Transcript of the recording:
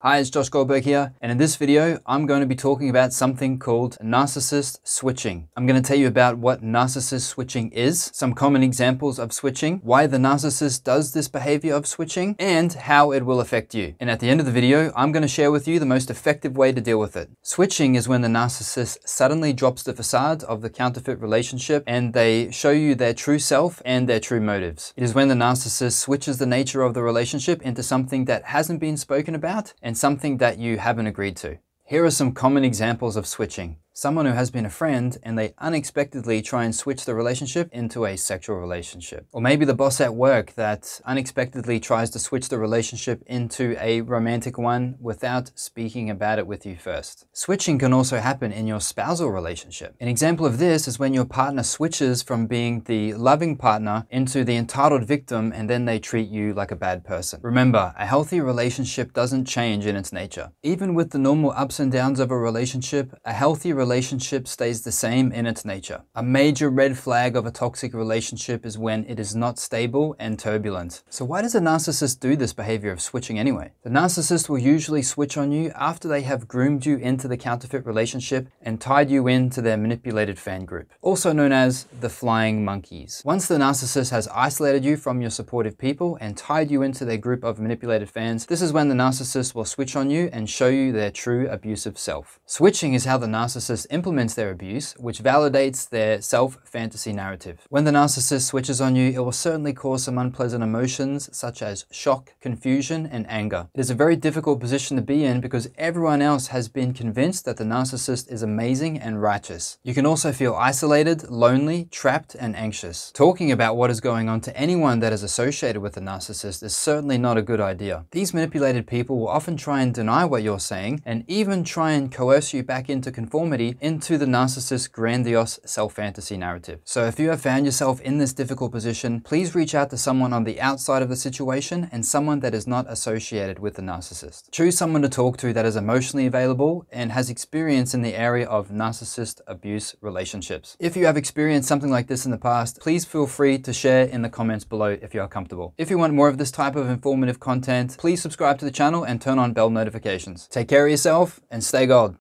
Hi, it's Josh Goldberg here, and in this video, I'm going to be talking about something called narcissist switching. I'm going to tell you about what narcissist switching is, some common examples of switching, why the narcissist does this behavior of switching, and how it will affect you. And at the end of the video, I'm going to share with you the most effective way to deal with it. Switching is when the narcissist suddenly drops the facade of the counterfeit relationship and they show you their true self and their true motives. It is when the narcissist switches the nature of the relationship into something that hasn't been spoken about and something that you haven't agreed to. Here are some common examples of switching someone who has been a friend and they unexpectedly try and switch the relationship into a sexual relationship. Or maybe the boss at work that unexpectedly tries to switch the relationship into a romantic one without speaking about it with you first. Switching can also happen in your spousal relationship. An example of this is when your partner switches from being the loving partner into the entitled victim and then they treat you like a bad person. Remember, a healthy relationship doesn't change in its nature. Even with the normal ups and downs of a relationship, a healthy relationship relationship stays the same in its nature. A major red flag of a toxic relationship is when it is not stable and turbulent. So why does a narcissist do this behavior of switching anyway? The narcissist will usually switch on you after they have groomed you into the counterfeit relationship and tied you into their manipulated fan group, also known as the flying monkeys. Once the narcissist has isolated you from your supportive people and tied you into their group of manipulated fans, this is when the narcissist will switch on you and show you their true abusive self. Switching is how the narcissist narcissist implements their abuse, which validates their self-fantasy narrative. When the narcissist switches on you, it will certainly cause some unpleasant emotions such as shock, confusion, and anger. It is a very difficult position to be in because everyone else has been convinced that the narcissist is amazing and righteous. You can also feel isolated, lonely, trapped, and anxious. Talking about what is going on to anyone that is associated with a narcissist is certainly not a good idea. These manipulated people will often try and deny what you're saying and even try and coerce you back into conformity into the narcissist's grandiose self-fantasy narrative. So if you have found yourself in this difficult position, please reach out to someone on the outside of the situation and someone that is not associated with the narcissist. Choose someone to talk to that is emotionally available and has experience in the area of narcissist abuse relationships. If you have experienced something like this in the past, please feel free to share in the comments below if you are comfortable. If you want more of this type of informative content, please subscribe to the channel and turn on bell notifications. Take care of yourself and stay gold.